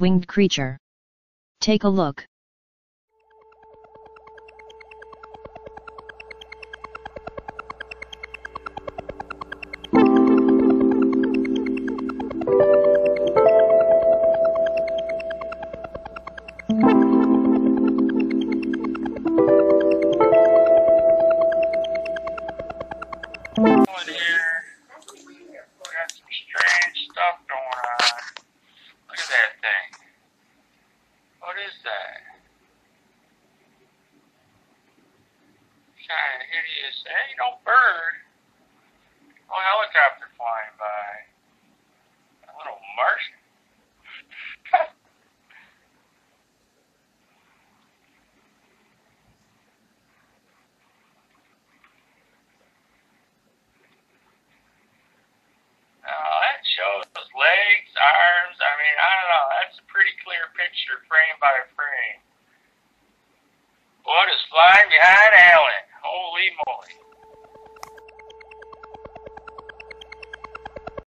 winged creature. Take a look. Is that? Kind of hideous. Ain't no bird. Oh, helicopter flying by. A little Martian. Uh, that shows legs, arms. I mean, I don't know. That's pretty by. What is flying behind